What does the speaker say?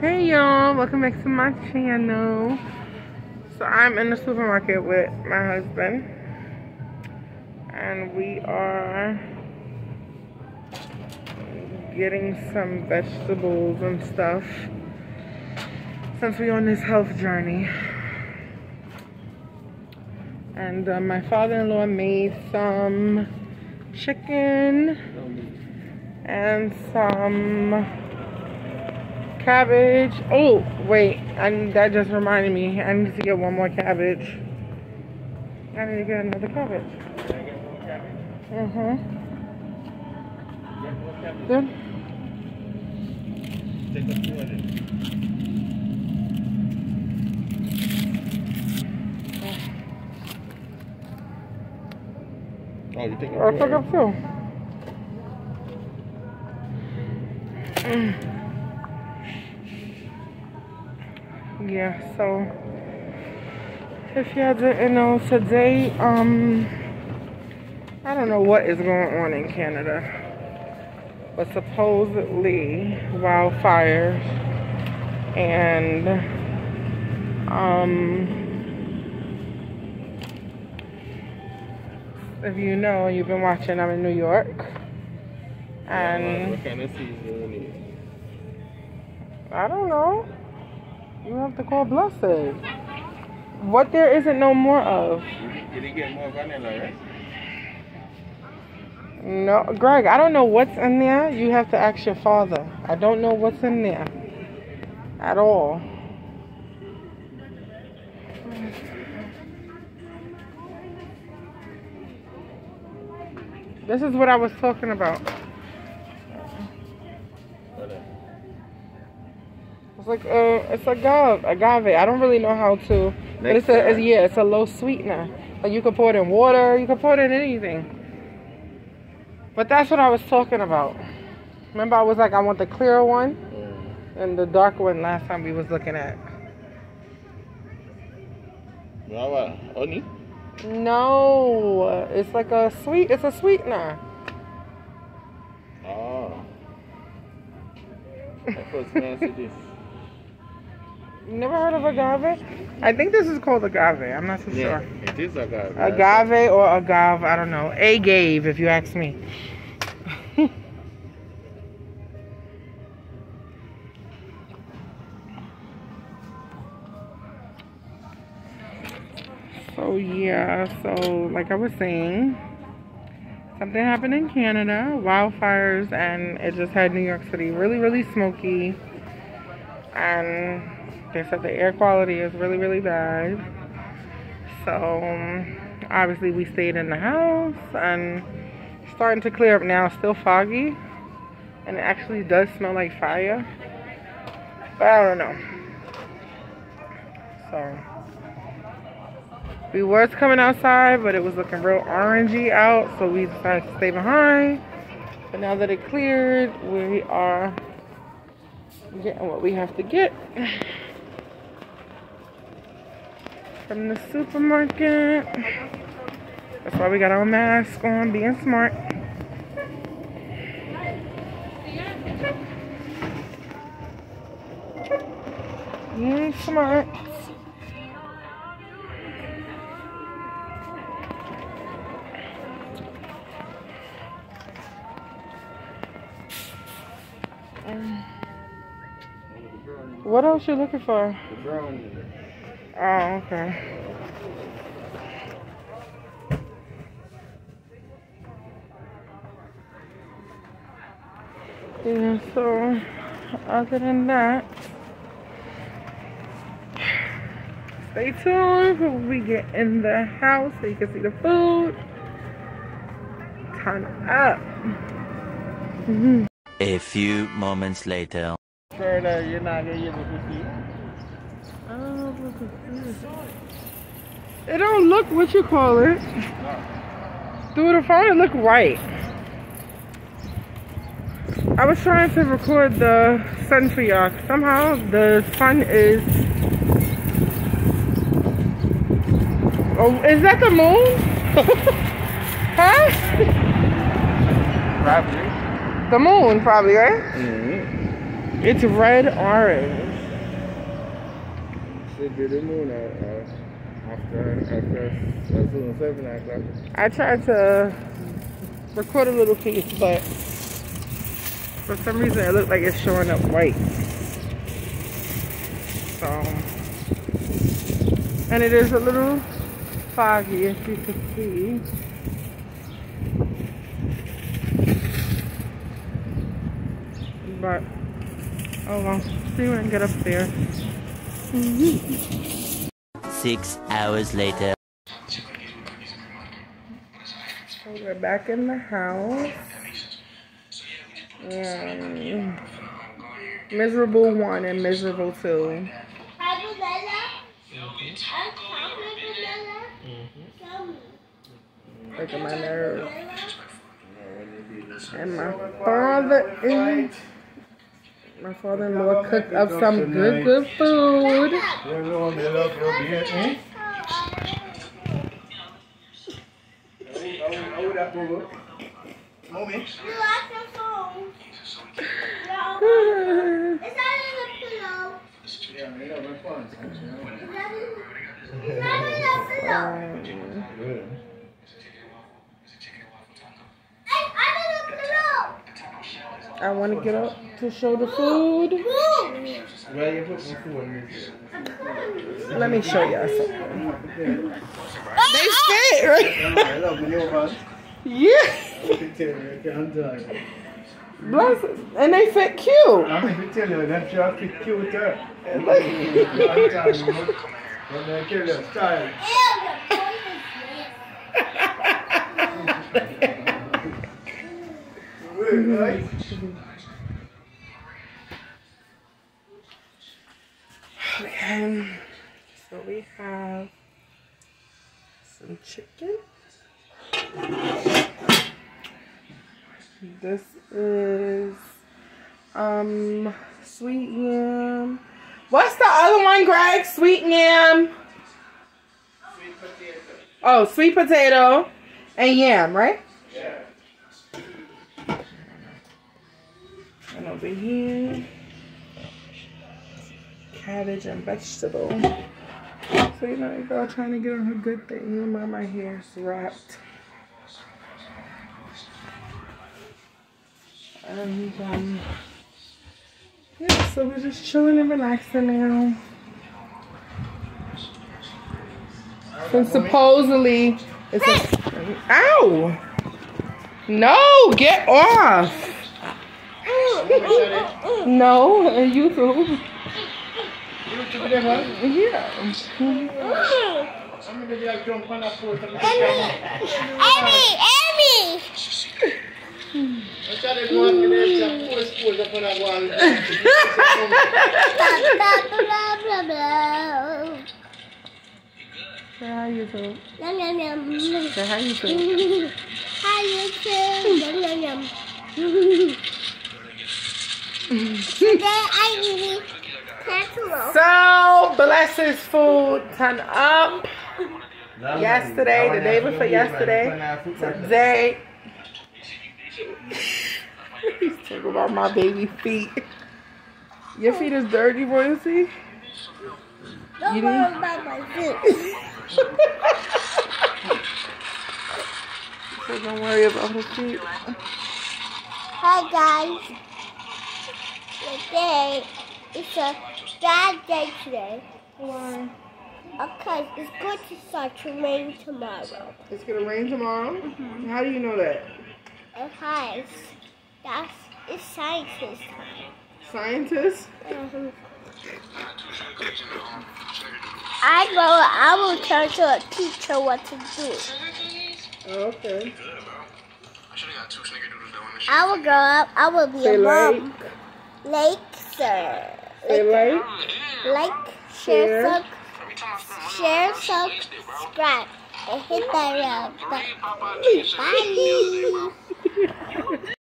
Hey y'all, welcome back to my channel. So I'm in the supermarket with my husband and we are getting some vegetables and stuff since we're on this health journey. And uh, my father-in-law made some chicken and some cabbage. Oh, wait. And that just reminded me. I need to get one more cabbage. I need to get another cabbage. Mm-hmm. Good. Oh, you think I'll pick up two. Mm. Yeah, so if you didn't know today, um, I don't know what is going on in Canada, but supposedly wildfires and um if you know, you've been watching, I'm in New York. And what kind of season is I don't know. You have to call blessed. What there isn't no more of. Did he get more vanilla, right? No, Greg, I don't know what's in there. You have to ask your father. I don't know what's in there at all. This is what I was talking about. Like uh, it's agave, agave. I don't really know how to. But it's a, it's, yeah, it's a low sweetener. Like you can pour it in water, you can pour it in anything. But that's what I was talking about. Remember, I was like, I want the clear one and the dark one last time we was looking at. What? Honey? No, it's like a sweet. It's a sweetener. Oh. I first glance this. You never heard of agave? I think this is called agave. I'm not so Yeah, sure. it is agave. Agave or agave, I don't know. Agave, if you ask me. so yeah, so like I was saying, something happened in Canada, wildfires, and it just had New York City really, really smoky. And they said the air quality is really, really bad. So um, obviously we stayed in the house and starting to clear up now. Still foggy, and it actually does smell like fire. But I don't know. So we was coming outside, but it was looking real orangey out, so we decided to stay behind. But now that it cleared, we are getting what we have to get from the supermarket. That's why we got our mask on, being smart. Being smart. Um, What else you looking for? The brownie. Oh, okay. Yeah, so other than that, stay tuned when we get in the house so you can see the food. Turn up. Mhm. A few moments later. Sure that you're not gonna be able to see. Oh, It don't look what you call it. Through the phone, it look right. I was trying to record the sun for y'all. Somehow the sun is. Oh, is that the moon? huh? Probably. The moon, probably, right? Mm-hmm. It's red orange. Should be the moon after, after, soon 7 o'clock. I tried to record a little piece, but for some reason it looked like it's showing up white. So, and it is a little foggy, if you can see. But, oh well, see when I get up there. Six hours later. So we're back in the house. Um, miserable one and miserable two. Look at my nerves. And my father in my father-in-law cooked up some good, good food. You know me love your beer, eh? How would that go? Mommy? Yeah, I know my phone. Um, Good. I want to get up to show the food. Where you put my phone? Let me show y'all something. They fit, right? You. Yeah. Bless it. And they fit cute. I'm going to tell you, them sure fit cuter. I'm telling you, but they kill your style. Right? Okay. So we have some chicken. This is um sweet yam. What's the other one, Greg? Sweet yam. Oh, sweet potato and yam, right? Over here, cabbage and vegetable. So you know, y'all trying to get on her good thing. My my hair's wrapped. And um, yeah, so we're just chilling and relaxing now. And supposedly it's a ow. No, get off. No, YouTube. YouTube huh? Yeah. I'm going to jump on that foot. I started going to the four schools up on that wall. Say hi, YouTube. Yum yum yum. Say hi, YouTube. Hi YouTube. Yum yum yum. Today I eat cantaloupe. So, bless his food. Turn up. Yesterday, the day before yesterday, today. He's talking about my baby feet. Your feet is dirty, royalty. Don't You worry about my feet. So don't worry about her feet. Hi guys. Today it's a bad day today. Why? Because it's going to start to rain tomorrow. It's gonna rain tomorrow. How do you know that? Because that's it's scientist time. Scientists. Mhm. I go. I will tell to a teacher what to do. Oh, okay. I will grow up. I will be Say a like. Lake, sir. Like. Like, share, Share. sub, share, subscribe, and hit that bell button. Bye.